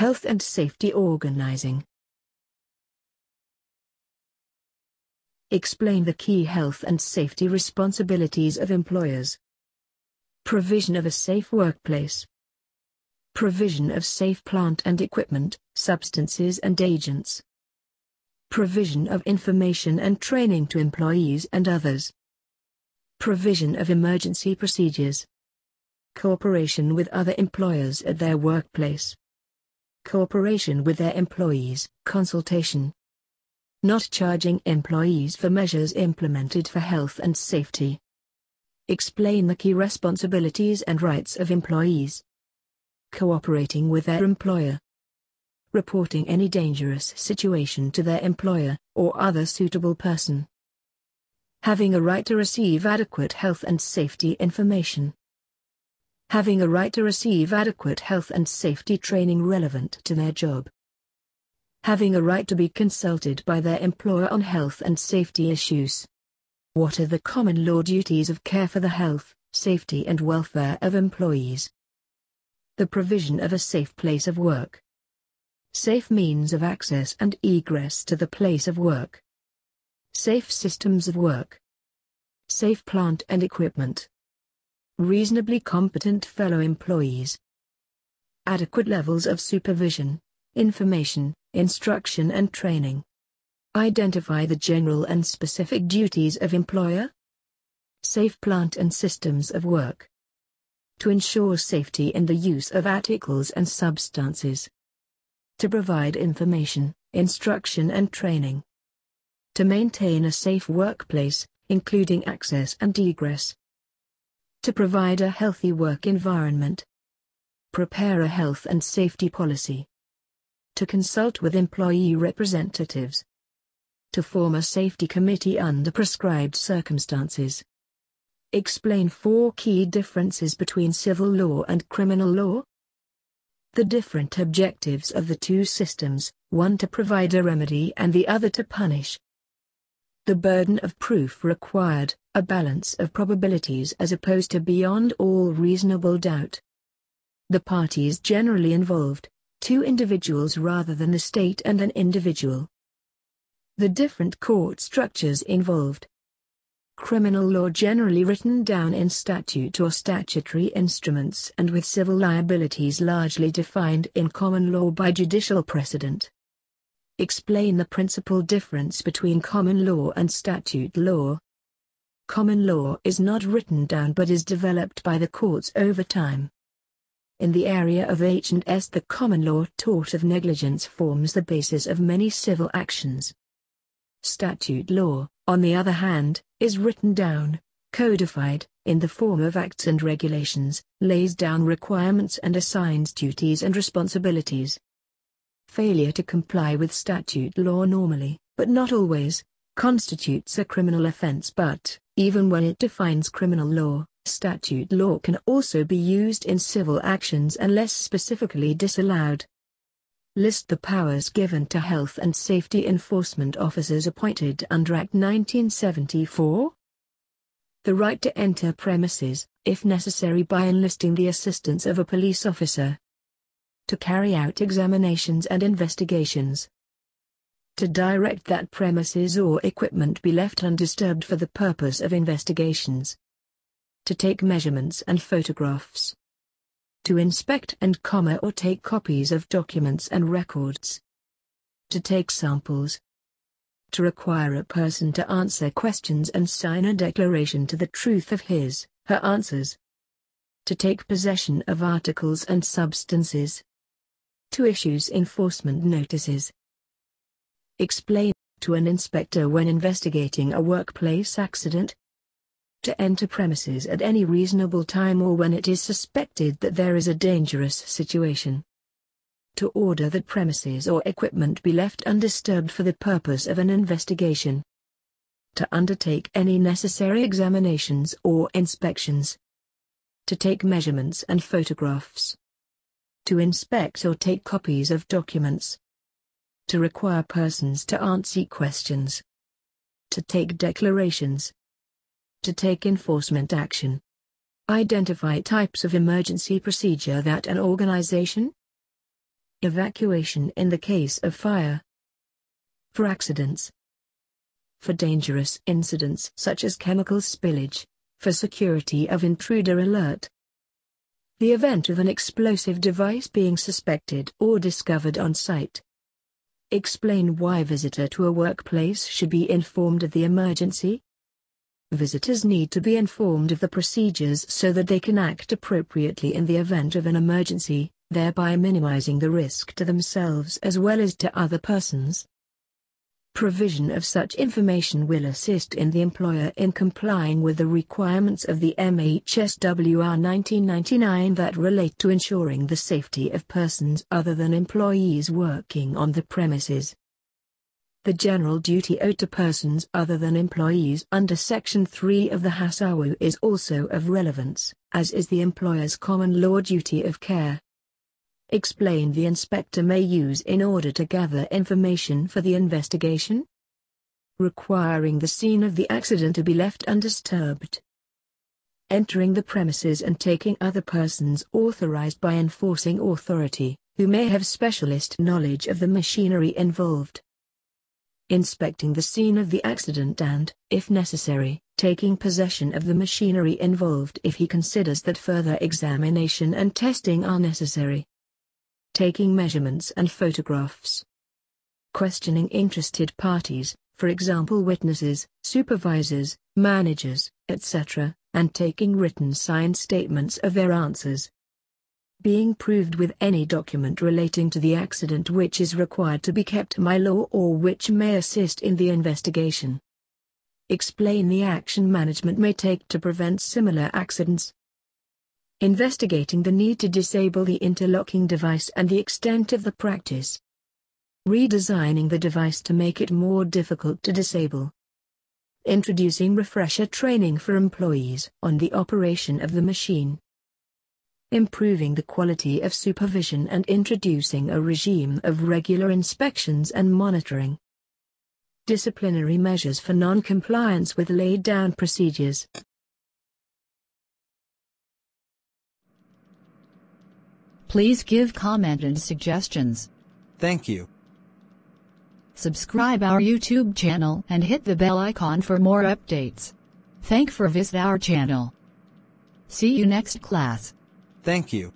Health and safety organizing. Explain the key health and safety responsibilities of employers. Provision of a safe workplace. Provision of safe plant and equipment, substances and agents. Provision of information and training to employees and others. Provision of emergency procedures. Cooperation with other employers at their workplace. Cooperation with their employees, consultation. Not charging employees for measures implemented for health and safety. Explain the key responsibilities and rights of employees. Cooperating with their employer. Reporting any dangerous situation to their employer, or other suitable person. Having a right to receive adequate health and safety information. Having a right to receive adequate health and safety training relevant to their job. Having a right to be consulted by their employer on health and safety issues. What are the common law duties of care for the health, safety and welfare of employees? The provision of a safe place of work. Safe means of access and egress to the place of work. Safe systems of work. Safe plant and equipment. Reasonably competent fellow employees. Adequate levels of supervision, information, instruction and training. Identify the general and specific duties of employer. Safe plant and systems of work. To ensure safety in the use of articles and substances. To provide information, instruction and training. To maintain a safe workplace, including access and egress. To provide a healthy work environment. Prepare a health and safety policy. To consult with employee representatives to form a safety committee under prescribed circumstances. Explain four key differences between civil law and criminal law. The different objectives of the two systems, one to provide a remedy and the other to punish. The burden of proof required, a balance of probabilities as opposed to beyond all reasonable doubt. The parties generally involved, two individuals rather than the state and an individual the different court structures involved. Criminal law generally written down in statute or statutory instruments and with civil liabilities largely defined in common law by judicial precedent. Explain the principal difference between common law and statute law. Common law is not written down but is developed by the courts over time. In the area of H&S the common law tort of negligence forms the basis of many civil actions. Statute law, on the other hand, is written down, codified, in the form of acts and regulations, lays down requirements and assigns duties and responsibilities. Failure to comply with statute law normally, but not always, constitutes a criminal offense but, even when it defines criminal law, statute law can also be used in civil actions unless specifically disallowed. List the powers given to health and safety enforcement officers appointed under Act 1974. The right to enter premises, if necessary by enlisting the assistance of a police officer. To carry out examinations and investigations. To direct that premises or equipment be left undisturbed for the purpose of investigations. To take measurements and photographs. To inspect and comma or take copies of documents and records, to take samples, to require a person to answer questions and sign a declaration to the truth of his, her answers, to take possession of articles and substances, to issues enforcement notices, explain to an inspector when investigating a workplace accident, to enter premises at any reasonable time or when it is suspected that there is a dangerous situation. To order that premises or equipment be left undisturbed for the purpose of an investigation. To undertake any necessary examinations or inspections. To take measurements and photographs. To inspect or take copies of documents. To require persons to answer questions. To take declarations to take enforcement action. Identify types of emergency procedure that an organization Evacuation in the case of fire. For accidents. For dangerous incidents such as chemical spillage. For security of intruder alert. The event of an explosive device being suspected or discovered on site. Explain why visitor to a workplace should be informed of the emergency. Visitors need to be informed of the procedures so that they can act appropriately in the event of an emergency, thereby minimizing the risk to themselves as well as to other persons. Provision of such information will assist in the employer in complying with the requirements of the MHSWR 1999 that relate to ensuring the safety of persons other than employees working on the premises. The general duty owed to persons other than employees under Section 3 of the HASAWA is also of relevance, as is the employer's common law duty of care. Explain the inspector may use in order to gather information for the investigation. Requiring the scene of the accident to be left undisturbed. Entering the premises and taking other persons authorized by enforcing authority, who may have specialist knowledge of the machinery involved inspecting the scene of the accident and, if necessary, taking possession of the machinery involved if he considers that further examination and testing are necessary. Taking measurements and photographs. Questioning interested parties, for example witnesses, supervisors, managers, etc., and taking written signed statements of their answers, being proved with any document relating to the accident which is required to be kept by law or which may assist in the investigation. Explain the action management may take to prevent similar accidents. Investigating the need to disable the interlocking device and the extent of the practice. Redesigning the device to make it more difficult to disable. Introducing refresher training for employees on the operation of the machine improving the quality of supervision and introducing a regime of regular inspections and monitoring. Disciplinary measures for non-compliance with laid down procedures. Please give comment and suggestions. Thank you. Subscribe our YouTube channel and hit the bell icon for more updates. Thank for visit our channel. See you next class. Thank you.